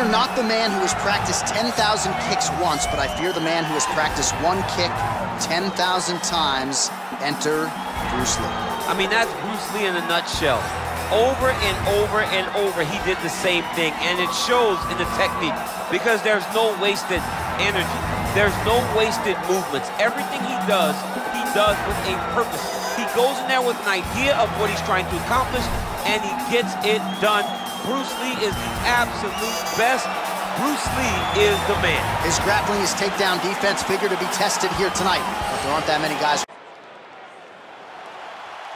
Fear not the man who has practiced 10,000 kicks once, but I fear the man who has practiced one kick 10,000 times. Enter Bruce Lee. I mean, that's Bruce Lee in a nutshell. Over and over and over, he did the same thing, and it shows in the technique because there's no wasted energy. There's no wasted movements. Everything he does, he does with a purpose. He goes in there with an idea of what he's trying to accomplish, and he gets it done. Bruce Lee is the absolute best. Bruce Lee is the man. His grappling, his takedown defense figure to be tested here tonight, but there aren't that many guys.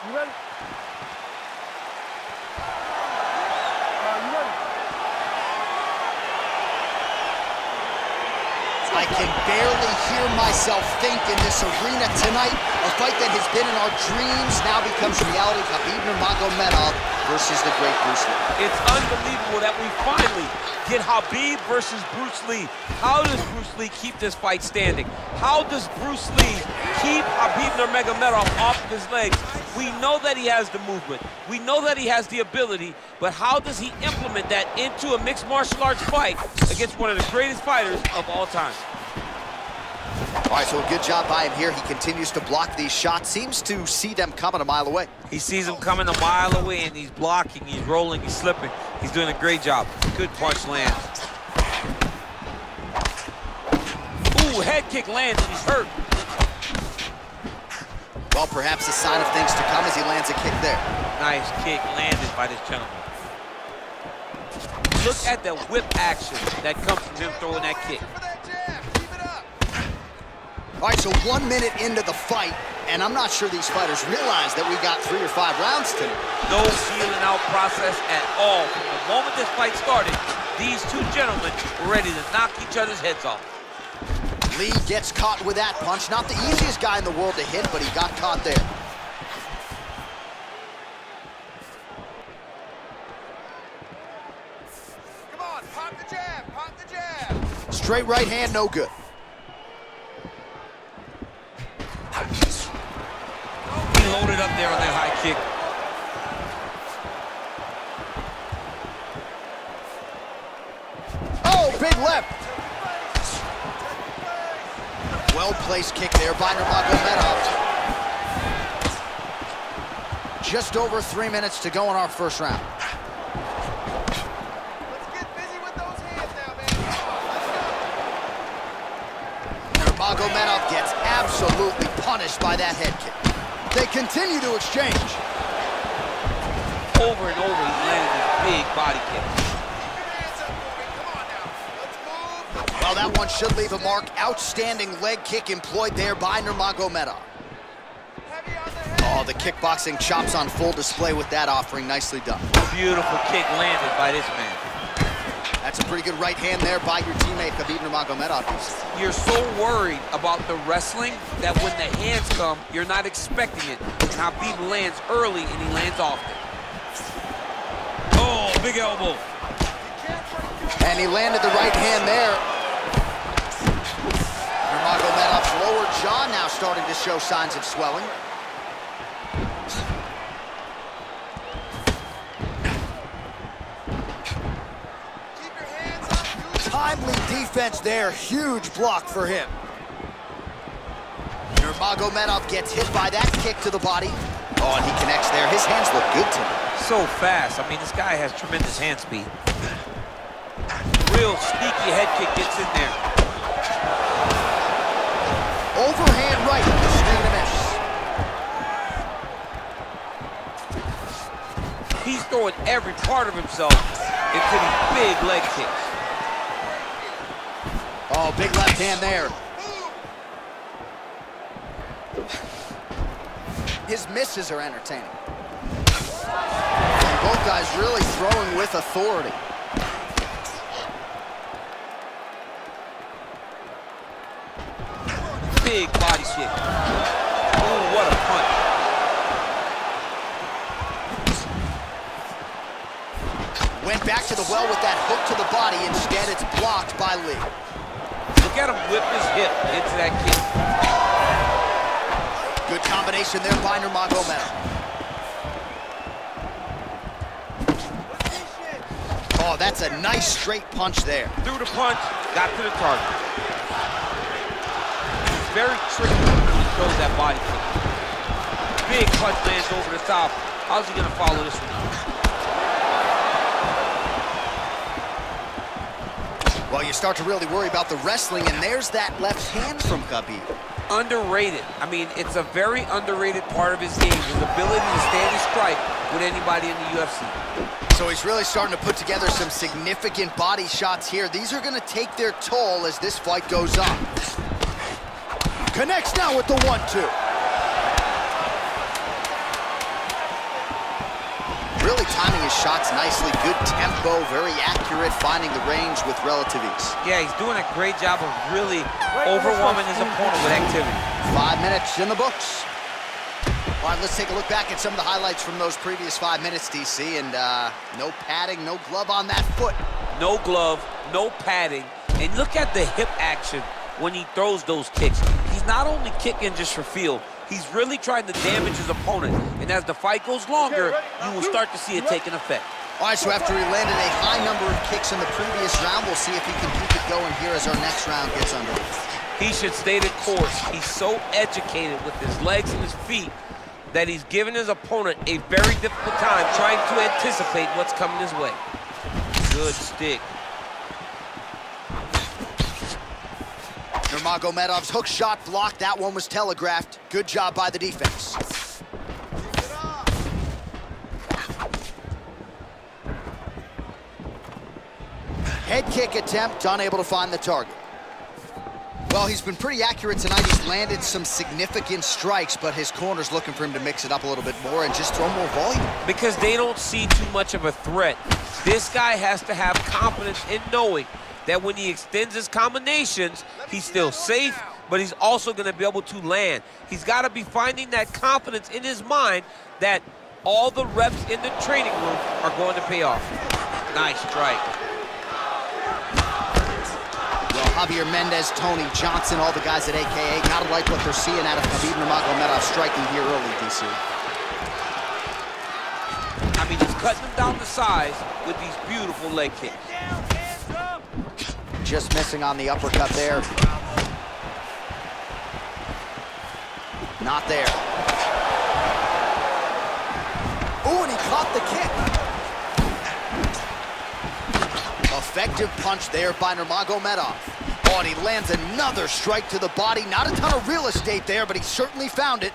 You ready? I can barely hear myself think in this arena tonight. A fight that has been in our dreams now becomes reality. Khabib Nurmagomedov versus the great Bruce Lee. It's unbelievable that we finally get Khabib versus Bruce Lee. How does Bruce Lee keep this fight standing? How does Bruce Lee keep Khabib Nurmagomedov off of his legs? We know that he has the movement. We know that he has the ability, but how does he implement that into a mixed martial arts fight against one of the greatest fighters of all time? All right, so a good job by him here. He continues to block these shots. Seems to see them coming a mile away. He sees them coming a mile away, and he's blocking, he's rolling, he's slipping. He's doing a great job. Good punch lands. Ooh, head kick lands, and he's hurt. Well, perhaps a sign of things to come as he lands a kick there. Nice kick landed by this gentleman. Look at the whip action that comes from him throwing that kick. All right, so one minute into the fight, and I'm not sure these fighters realize that we got three or five rounds tonight. No feeling out process at all. From the moment this fight started, these two gentlemen were ready to knock each other's heads off. Lee gets caught with that punch. Not the easiest guy in the world to hit, but he got caught there. Come on, pop the jab, pop the jab. Straight right hand, no good. He loaded up there on that high kick. Oh, big left. Well-placed kick there by Nurmagomedov. Just over three minutes to go in our first round. Let's get busy with those hands now, man. Nurmagomedov gets absolutely punished by that head kick. They continue to exchange. Over and over, he landed this big body kick. Keep your hands up, moving. Come on now. Let's move. Well, that one should leave a mark. Outstanding leg kick employed there by Nurmagomedov. Oh, the kickboxing chops on full display with that offering. Nicely done. Beautiful kick landed by this man. That's a pretty good right hand there by your teammate, Khabib Nurmagomedov. You're so worried about the wrestling that when the hands come, you're not expecting it. And Khabib lands early and he lands often. Oh, big elbow. And he landed the right hand there. Nurmagomedov's lower jaw now starting to show signs of swelling. Defense there. Huge block for him. Nurmagomedov gets hit by that kick to the body. Oh, and he connects there. His hands look good to me. So fast. I mean, this guy has tremendous hand speed. Real sneaky head kick gets in there. Overhand right. Swing and a miss. He's throwing every part of himself into these big leg kicks. Oh, big left hand there. His misses are entertaining. And both guys really throwing with authority. Big body kick. Ooh, what a punch. Went back to the well with that hook to the body. Instead, it's blocked by Lee. Look at him whip his hip into that kick. Good combination there by Nurmagomedov. Oh, that's a nice straight punch there. Threw the punch, got to the target. It's very tricky when he throws that body kick. Big punch lands over the top. How's he gonna follow this one up? You start to really worry about the wrestling, and there's that left hand from Khabib. Underrated. I mean, it's a very underrated part of his game, his ability to stand and strike with anybody in the UFC. So he's really starting to put together some significant body shots here. These are going to take their toll as this fight goes on. Connects now with the one-two. Really timing his shots nicely. Good tempo, very accurate, finding the range with relative ease. Yeah, he's doing a great job of really overwhelming his opponent with activity. Five minutes in the books. All right, let's take a look back at some of the highlights from those previous five minutes, DC. And uh, no padding, no glove on that foot. No glove, no padding. And look at the hip action when he throws those kicks. He's not only kicking just for feel, he's really trying to damage his opponent. And as the fight goes longer, you will start to see it taking effect. All right, so after he landed a high number of kicks in the previous round, we'll see if he can keep it going here as our next round gets underway. He should stay the course. He's so educated with his legs and his feet that he's giving his opponent a very difficult time trying to anticipate what's coming his way. Good stick. Nurmagomedov's hook shot blocked. That one was telegraphed. Good job by the defense. Head kick attempt, unable to find the target. Well, he's been pretty accurate tonight. He's landed some significant strikes, but his corner's looking for him to mix it up a little bit more and just throw more volume. Because they don't see too much of a threat. This guy has to have confidence in knowing that when he extends his combinations, he's still safe, but he's also going to be able to land. He's got to be finding that confidence in his mind that all the reps in the training room are going to pay off. Nice strike. Well, Javier Mendez, Tony Johnson, all the guys at AKA gotta like what they're seeing out of Khabib Nurmagomedov striking here early, DC. I mean, he's cutting them down to size with these beautiful leg kicks. Just missing on the uppercut there. Not there. Ooh, and he caught the kick. Effective punch there by Nurmagomedov. Oh, and he lands another strike to the body. Not a ton of real estate there, but he certainly found it.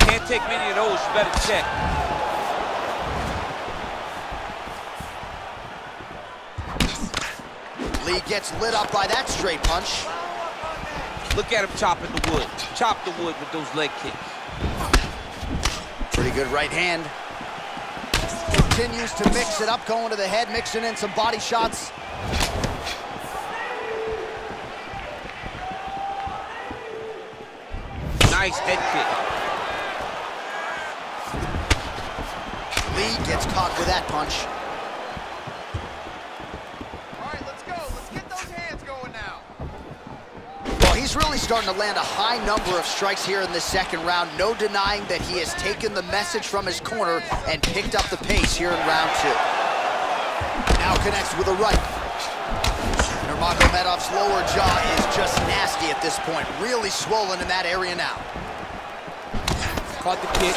Can't take many of those, better check. Lee gets lit up by that straight punch. Look at him chopping the wood. Chop the wood with those leg kicks. Pretty good right hand. Continues to mix it up, going to the head, mixing in some body shots. Nice head kick. Lee gets caught with that punch. All right, let's go. Let's get those hands going now. Well, he's really starting to land a high number of strikes here in the second round. No denying that he has taken the message from his corner and picked up the pace here in round two. Now connects with a right. Nurmagomedov's lower jaw is just nasty at this point. Really swollen in that area now. Caught the kick.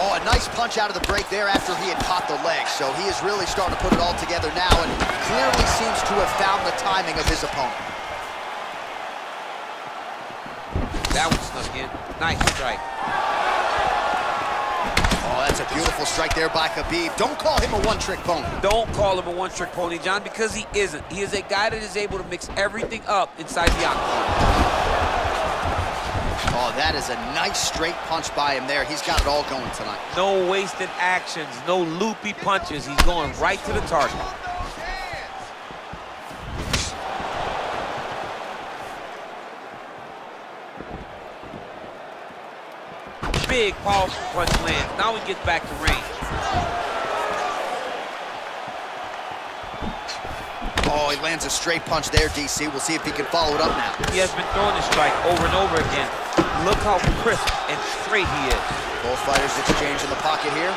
Oh, a nice punch out of the break there after he had caught the leg. So he is really starting to put it all together now and clearly seems to have found the timing of his opponent. That one snuck in. Nice strike. Oh, that's a beautiful strike there by Khabib. Don't call him a one-trick pony. Don't call him a one-trick pony, John, because he isn't. He is a guy that is able to mix everything up inside the octagon. Oh, that is a nice straight punch by him there. He's got it all going tonight. No wasted actions, no loopy punches. He's going right to the target. Hold those hands. Big, powerful punch lands. Now he gets back to range. Oh, he lands a straight punch there, DC. We'll see if he can follow it up now. He has been throwing the strike over and over again. Look how crisp and straight he is. Both fighters exchange in the pocket here.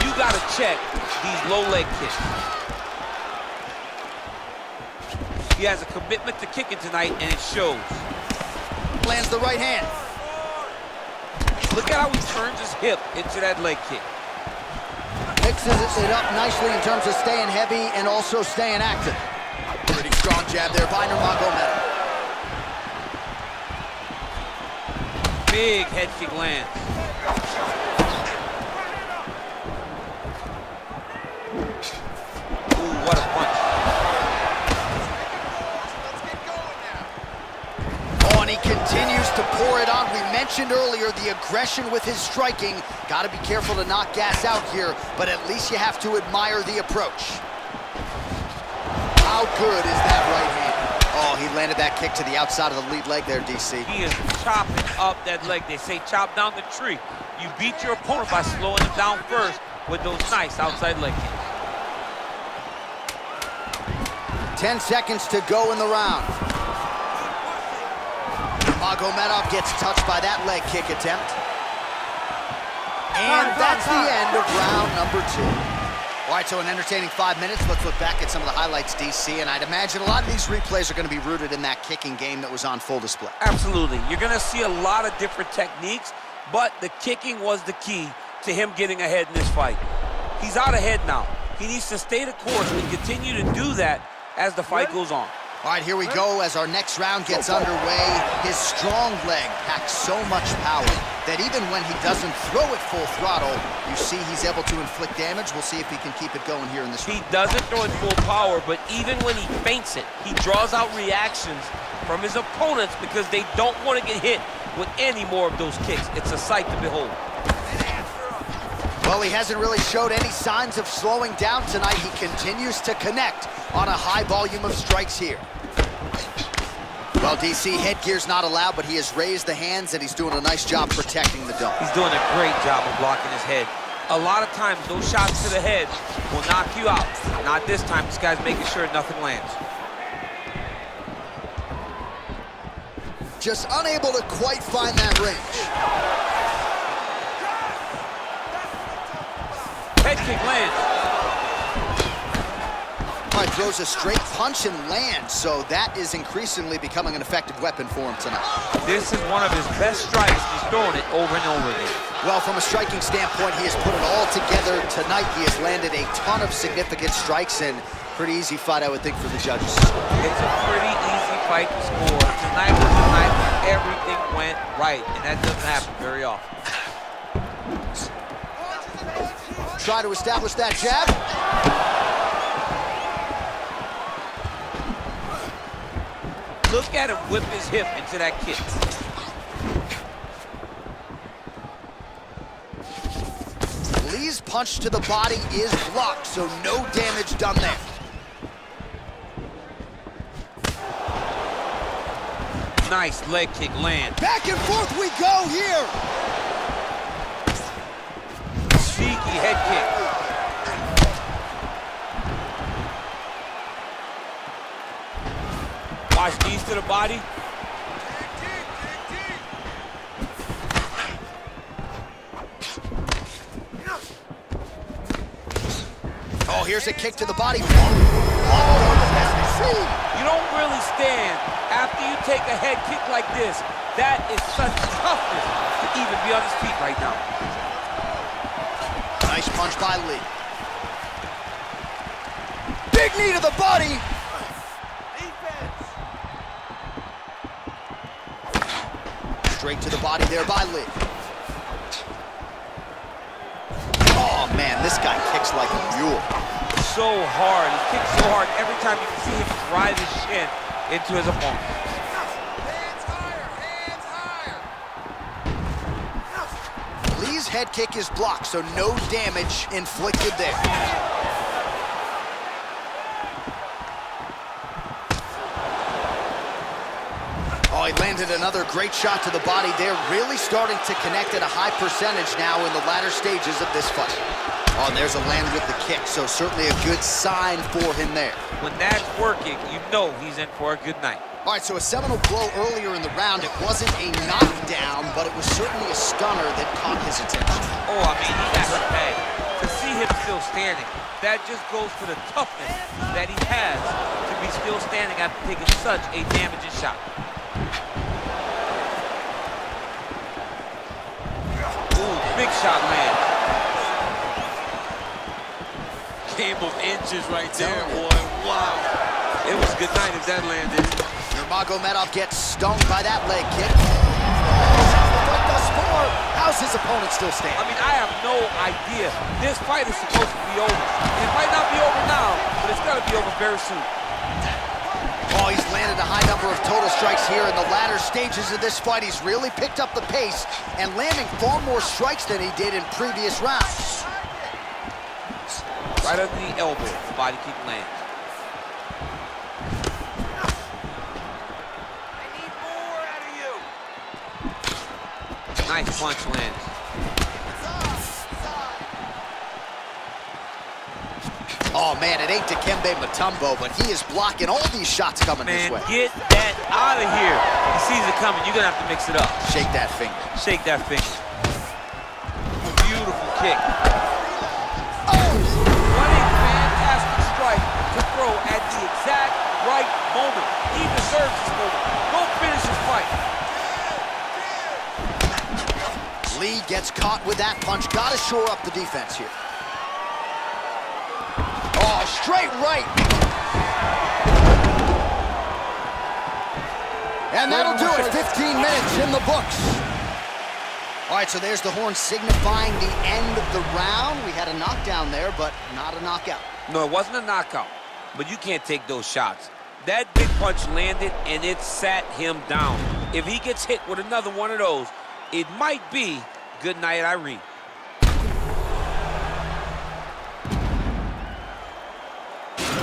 You gotta check these low leg kicks. He has a commitment to kicking tonight, and it shows. Lands the right hand. At how he turns his hip into that leg kick. Mixes it up nicely in terms of staying heavy and also staying active. Pretty strong jab there by Nurmagomedov. Big head kick lands. Continues to pour it on. We mentioned earlier the aggression with his striking. Got to be careful to not gas out here, but at least you have to admire the approach. How good is that right hand? Oh, he landed that kick to the outside of the lead leg there, DC. He is chopping up that leg. They say chop down the tree. You beat your opponent by slowing him down first with those nice outside leg kicks. 10 seconds to go in the round. Magomedov gets touched by that leg kick attempt. And that's the end of round number two. All right, so an entertaining five minutes. Let's look back at some of the highlights, DC, and I'd imagine a lot of these replays are going to be rooted in that kicking game that was on full display. Absolutely. You're going to see a lot of different techniques, but the kicking was the key to him getting ahead in this fight. He's out ahead now. He needs to stay the course and continue to do that as the fight goes on. All right, here we go as our next round gets underway. His strong leg packs so much power that even when he doesn't throw it full throttle, you see he's able to inflict damage. We'll see if he can keep it going here in this He round. doesn't throw it full power, but even when he feints it, he draws out reactions from his opponents because they don't want to get hit with any more of those kicks. It's a sight to behold. Well, he hasn't really showed any signs of slowing down tonight. He continues to connect on a high volume of strikes here. Well, DC, headgear's not allowed, but he has raised the hands and he's doing a nice job protecting the dome. He's doing a great job of blocking his head. A lot of times, those shots to the head will knock you out. Not this time. This guy's making sure nothing lands. Just unable to quite find that range. Head kick lands. Throws a straight punch and lands, so that is increasingly becoming an effective weapon for him tonight. This is one of his best strikes. He's throwing it over and over again. Well, from a striking standpoint, he has put it all together tonight. He has landed a ton of significant strikes and pretty easy fight, I would think, for the judges. It's a pretty easy fight to score. Tonight was a night where everything went right, and that doesn't happen very often. Try to establish that jab. Look at him whip his hip into that kick. Lee's punch to the body is blocked, so no damage done there. Nice leg kick land. Back and forth we go here. Sneaky head kick. Watch knees to the body. Dig deep, dig deep. Oh, here's a kick to the body. Oh, You don't really stand after you take a head kick like this. That is such toughness to even be on his feet right now. Nice punch by Lee. Big knee to the body. Straight to the body there by Lee. Oh, man, this guy kicks like a mule. So hard. He kicks so hard every time you can see him drive his shin into his opponent. Hands higher, hands higher. Lee's head kick is blocked, so no damage inflicted there. Oh, he landed another great shot to the body They're really starting to connect at a high percentage now in the latter stages of this fight. Oh, and there's a land with the kick, so certainly a good sign for him there. When that's working, you know he's in for a good night. All right, so a seminal blow earlier in the round. It wasn't a knockdown, but it was certainly a stunner that caught his attention. Oh, I mean, he got. To see him still standing. That just goes to the toughness that he has to be still standing after taking such a damaging shot. Ooh, big shot land. Game of inches right there, boy. Wow. It was good night if that landed. Nurmagomedov gets stung by that leg kick. Fight thus far. How's his opponent still standing? I mean, I have no idea. This fight is supposed to be over. It might not be over now, but it's got to be over very soon. Oh, he's landed a high number of total strikes here in the latter stages of this fight. He's really picked up the pace and landing far more strikes than he did in previous rounds. Right under the elbow, the body kick lands. I need more out of you. Nice punch lands. Oh, man, it ain't Dikembe Mutombo, but he is blocking all these shots coming Man, his way. get that out of here. He sees it coming. You're going to have to mix it up. Shake that finger. Shake that finger. Beautiful kick. Oh! What a fantastic strike to throw at the exact right moment. He deserves this moment. Go finish his fight. Lee gets caught with that punch. Got to shore up the defense here. Oh, straight right. And that'll do it. 15 minutes in the books. All right, so there's the horn signifying the end of the round. We had a knockdown there, but not a knockout. No, it wasn't a knockout, but you can't take those shots. That big punch landed, and it sat him down. If he gets hit with another one of those, it might be good night, Irene.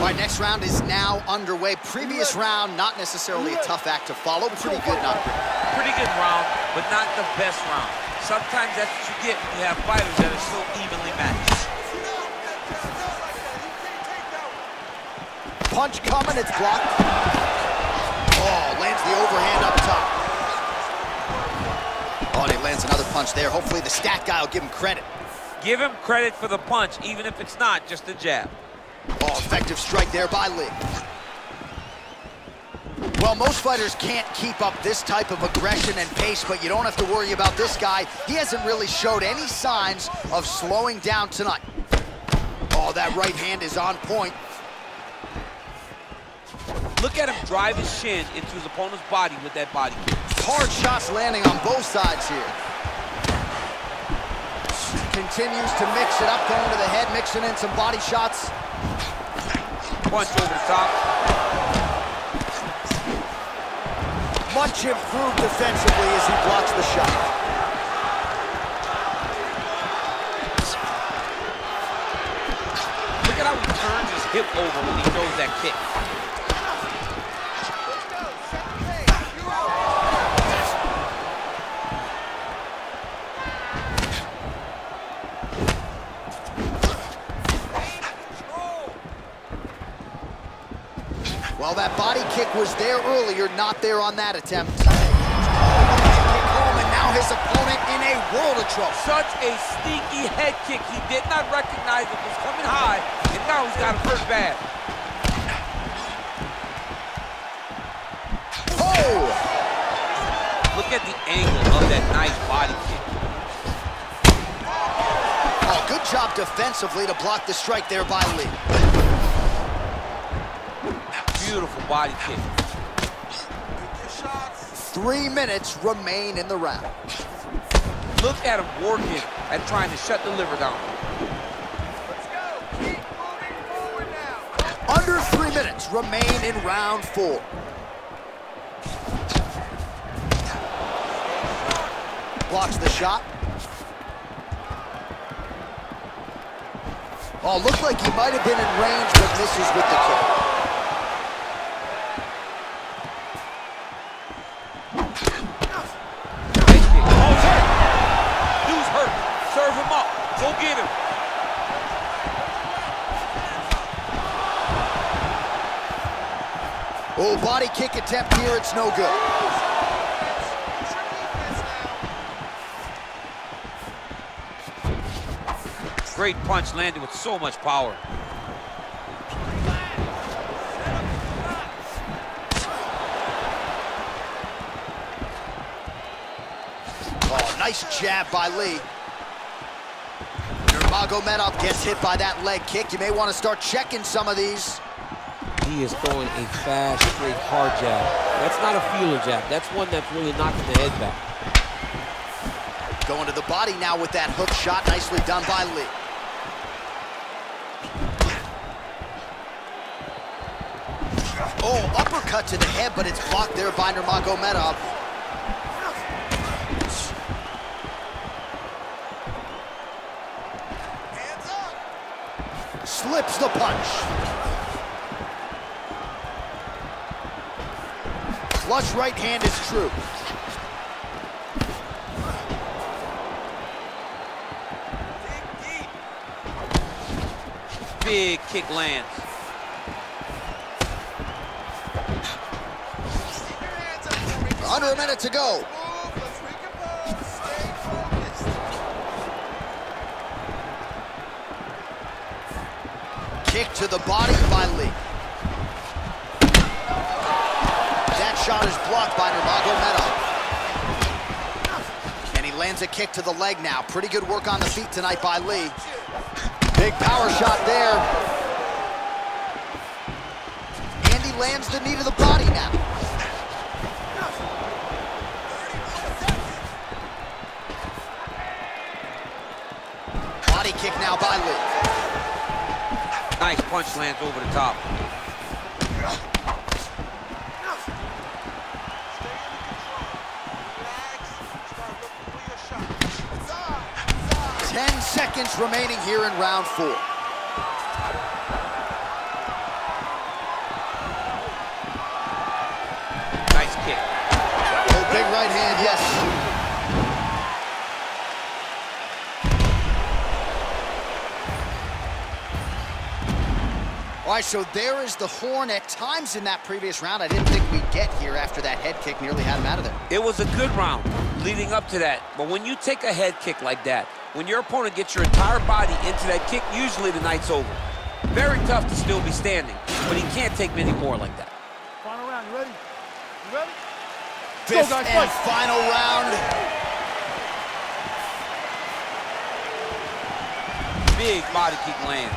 All right, next round is now underway. Previous round, not necessarily a tough act to follow. Pretty good knockdown. Pretty good round, but not the best round. Sometimes that's what you get when you have fighters that are so evenly matched. Punch coming, it's blocked. Oh, lands the overhand up top. Oh, and he lands another punch there. Hopefully the stat guy will give him credit. Give him credit for the punch, even if it's not just a jab. Oh, effective strike there by Lee. Well, most fighters can't keep up this type of aggression and pace, but you don't have to worry about this guy. He hasn't really showed any signs of slowing down tonight. Oh, that right hand is on point. Look at him drive his shin into his opponent's body with that body kick. Hard shots landing on both sides here. Continues to mix it up, going to the head, mixing in some body shots. Punch over the top. Much improved defensively as he blocks the shot. Look at how he turns his hip over when he throws that kick. Well, that body kick was there earlier, not there on that attempt. Kick now his opponent in a world of trouble. Such a sneaky head kick. He did not recognize it was coming high, and now he's got him hurt bad. Oh! Look at the angle of that nice body kick. Oh, good job defensively to block the strike there by Lee. Beautiful body kick. Three minutes remain in the round. Look at him working at trying to shut the liver down. Under three minutes remain in round four. Blocks the shot. Oh, looked like he might have been in range, but misses with the kick. Nice kick. Oh, he's hurt. Dude's hurt. Serve him up. Go get him. Oh, body kick attempt here, it's no good. Great punch landed with so much power. Oh, nice jab by Lee. Nurmagomedov gets hit by that leg kick. You may want to start checking some of these. He is throwing a fast, straight, hard jab. That's not a feeler jab. That's one that's really knocking the head back. Going to the body now with that hook shot. Nicely done by Lee. Oh, uppercut to the head, but it's blocked there by Nurmagomedov. Slips the punch. Flush right hand is true. Big kick lands. Keep your hands up for me. Under a minute to go. Move. Let's recompose. Stay focused. Kick to the body Nurmagomedov. And he lands a kick to the leg now. Pretty good work on the feet tonight by Lee. Big power shot there. And he lands the knee to the body now. Body kick now by Lee. Nice punch lands over the top. Relax. Start looking for your shot. Inside. Inside. 10 seconds remaining here in round four. Nice kick. Oh, big right hand, yes. All right, so there is the horn at times in that previous round. I didn't think we'd get here after that head kick nearly had him out of there. It was a good round leading up to that. But when you take a head kick like that, when your opponent gets your entire body into that kick, usually the night's over. Very tough to still be standing, but he can't take many more like that. Final round, you ready? You ready? Fifth guys, and fight. final round. Big body kick lands.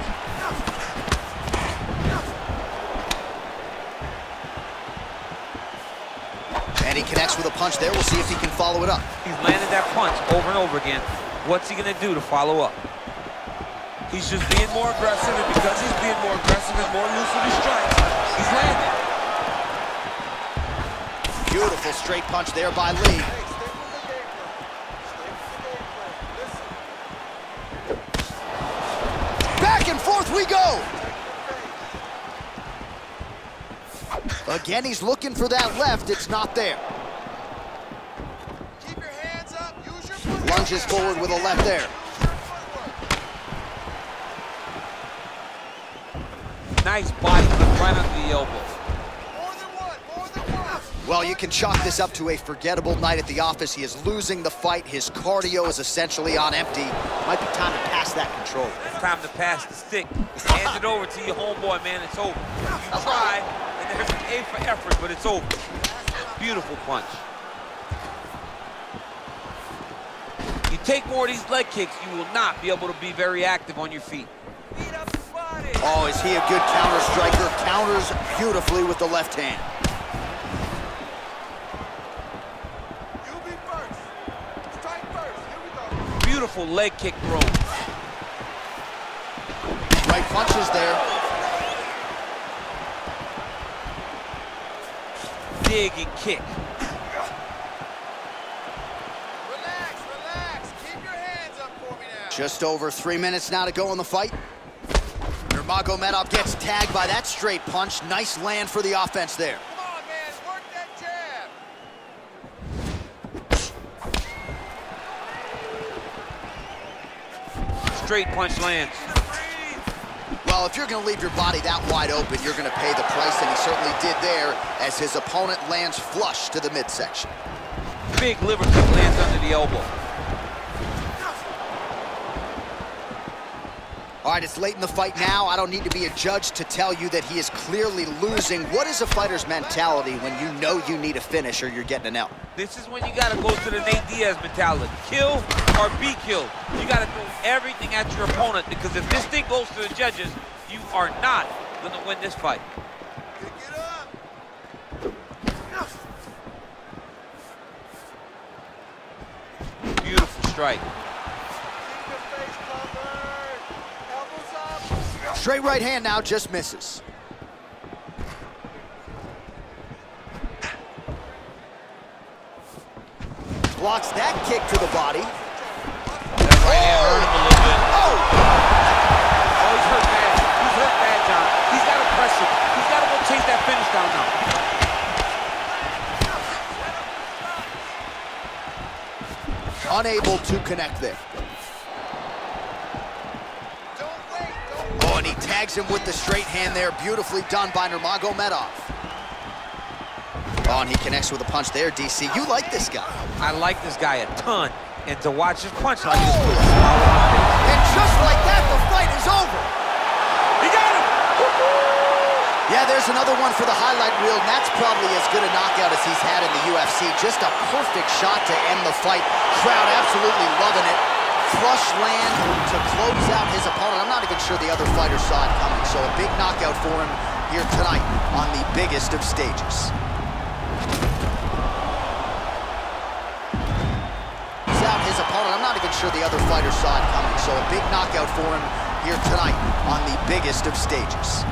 And he connects with a punch there. We'll see if he can follow it up. He's landed that punch over and over again. What's he gonna do to follow up? He's just being more aggressive, and because he's being more aggressive and more loose with his strikes, he's landing. Beautiful straight punch there by Lee. Hey, stay with the game plan. Stay with the game plan. Listen. Back and forth we go. Again, he's looking for that left. It's not there. Keep your hands up. Use your footwork. Lunges forward with a left there. Nice body under the elbow. One. More than one. Well, you can chalk this up to a forgettable night at the office. He is losing the fight. His cardio is essentially on empty. Might be time to pass that control. It's time to pass the stick. Hand it over to your homeboy, man. It's over. You tried, and there's an A for effort, but it's over. Beautiful punch. Take more of these leg kicks, you will not be able to be very active on your feet. Beat up the body. Oh, is he a good counter striker? Counters beautifully with the left hand. You be first. Strike first. Here we go. Beautiful leg kick throw. Right punches there. Dig and kick. Just over three minutes now to go in the fight. Nurmagomedov gets tagged by that straight punch. Nice land for the offense there. Come on, man. Work that jab. Straight punch lands. Well, if you're going to leave your body that wide open, you're going to pay the price, and he certainly did there as his opponent lands flush to the midsection. Big liver kick lands under the elbow. All right, it's late in the fight now. I don't need to be a judge to tell you that he is clearly losing. What is a fighter's mentality when you know you need a finish or you're getting an L? This is when you got to go to the Nate Diaz mentality. Kill or be killed. You got to throw everything at your opponent because if this thing goes to the judges, you are not going to win this fight. Beautiful strike. Keep your face covered. Elbows up. Straight right hand now just misses. Blocks that kick to the body. That right hand hurt him a little bit. Oh! Oh, he's hurt bad. He's hurt bad, John. He's got to press him. He's got to go chase that finish down now. Unable to connect there. Don't wait. Oh, tags him with the straight hand there. Beautifully done by Nurmagomedov. Oh, and he connects with a punch there, DC. You like this guy. I like this guy a ton. And to watch his punch, I just put a smile on my face. And just like that, the fight is over. He got him. Yeah, there's another one for the highlight reel, and that's probably as good a knockout as he's had in the UFC. Just a perfect shot to end the fight. Crowd absolutely loving it. Flush land to close out his opponent. I'm not even sure the other fighter saw it coming, so a big knockout for him here tonight on the biggest of stages. He's out his opponent. I'm not even sure the other fighter saw it coming, so a big knockout for him here tonight on the biggest of stages.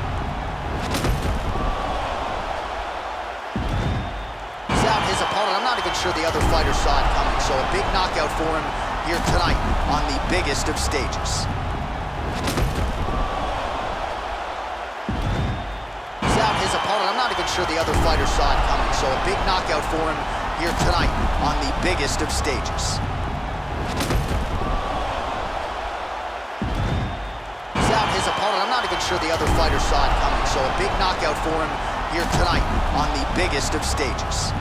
He's out his opponent. I'm not even sure the other fighter saw it coming, so a big knockout for him here tonight on the biggest of stages. He's out his opponent. I'm not even sure the other fighter saw it coming, so a big knockout for him here tonight on the biggest of stages. He's out his opponent. I'm not even sure the other fighter saw it coming, so a big knockout for him here tonight on the biggest of stages.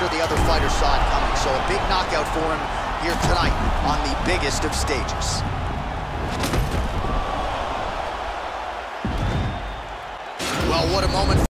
Sure the other fighter saw it coming, so a big knockout for him here tonight on the biggest of stages. Well, what a moment.